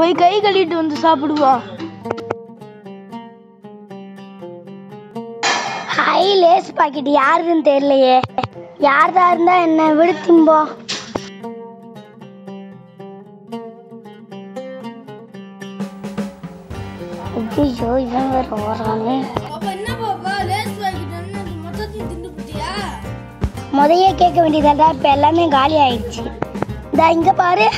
போய் கை கழுவிட்டு வந்து சாப்பிடுவோம் ஹை லேஸ் பாக்கெட் யாருதுன்னு தெரியலையே. யார்தா இருந்தா என்ன விடு திம்போ. ஐயோ இவன் வேற ஓடுறானே. முதைய கேட்க வேண்டியதாடா இப்ப எல்லாமே காலி ஆயிடுச்சு. இந்த இங்க பாரு.